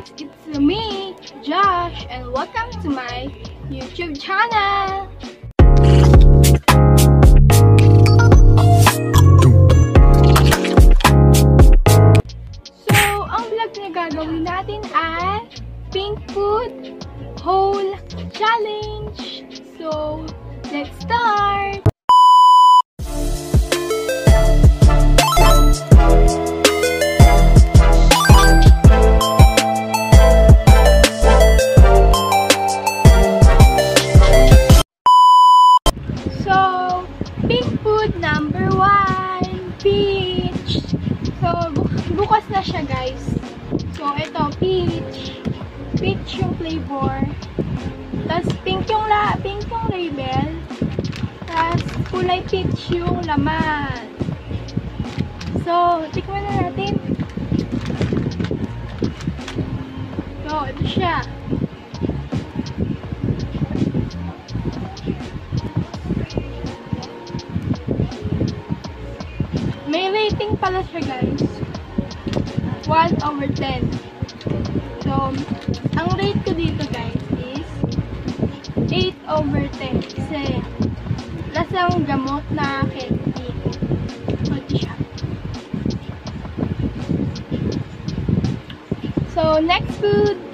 guys! It's me, Josh, and welcome to my YouTube channel! Na siya, guys. So, ito, peach. Peach yung flavor. Tapos, pink yung, la pink yung label. Tapos, kulay peach yung laman. So, tikman na natin. So, ito siya. May rating pala siya guys. 1 over 10. So, ang rate ko dito guys is 8 over 10. Kasi, lasang gamot na candy. Ito siya. So, next food.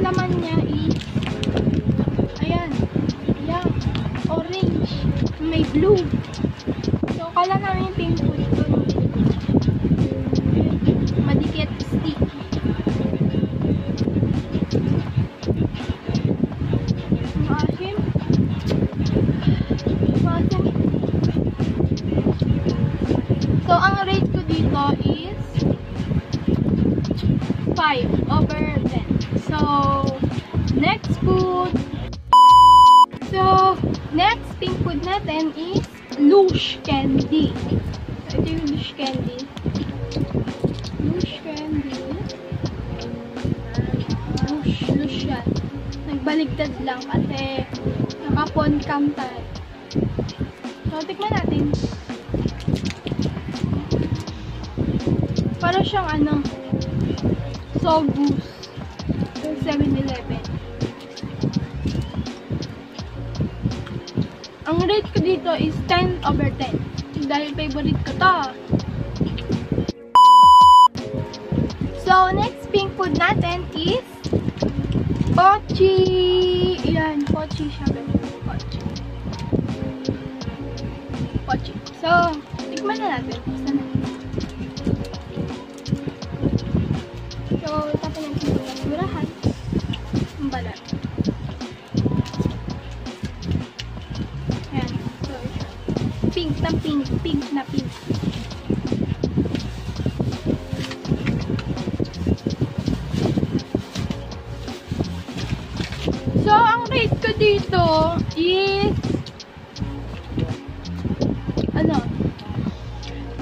Laman niya is ayan. Yan. Orange. May blue. So, kala namin pink food ito. Madikit stick. Maasim. Maasim. So, ang rate ko dito is 5 over 10. So, food. So, next pink food natin is Lush Candy. So, ito yung Lush Candy. Lush Candy. Lush, Lush yan. Nagbaligtad lang kasi nakapon cam tayo. So, tikman natin. Para siyang ano, Sogus. Yung 7-Eleven. Ang rate ko dito is 10 over 10. Dahil favorite ko to. So, next pink food natin is Pochi. Yan, Pochi siya. Pochi. Pochi. So, tikman na natin. Basta Pink na pink. Pink na pink. So, ang rate ko dito is ano?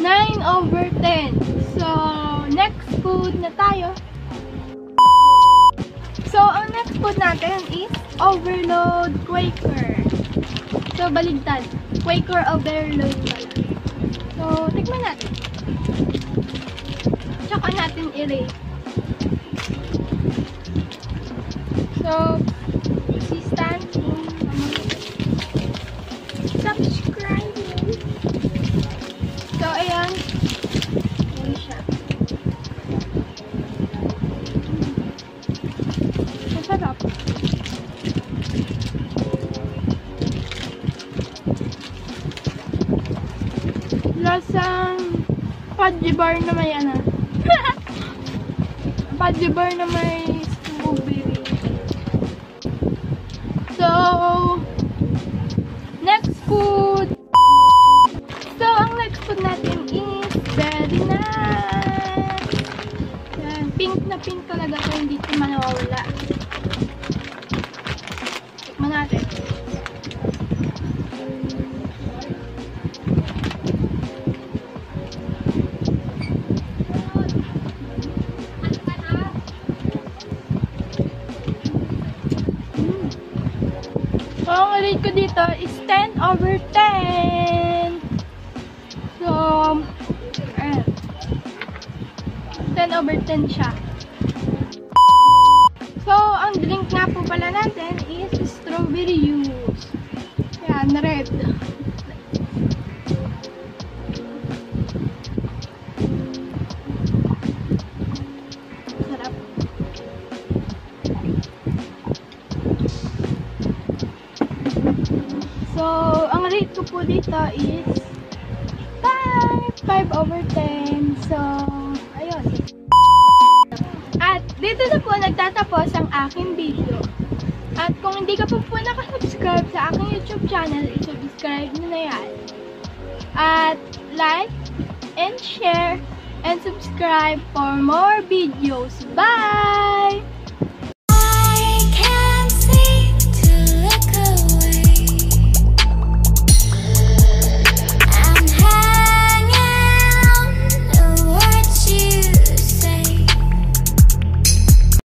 9 over 10. So, next food na tayo. So, ang next food natin is Overload Quaker. So, baligtad. Quaker Overload pala. So, tikman natin. Tsaka natin i-rate. So, Lasang fudgy bar na may ano. fudgy bar na may strawberry. So, next food. So, ang next food natin is very nice. Pink na pink talaga to, hindi ito manawawala. Ko dito is 10 over 10. So, ayan. 10 over 10 siya. So, ang drink nga po pala natin is strawberry juice. Yan, red. Po dito is 5. 5 over 10. So, ayun. At dito na po nagtatapos ang aking video. At kung hindi ka pa po nakasubscribe sa aking YouTube channel, i-subscribe nyo na yan. At like and share and subscribe for more videos. Bye!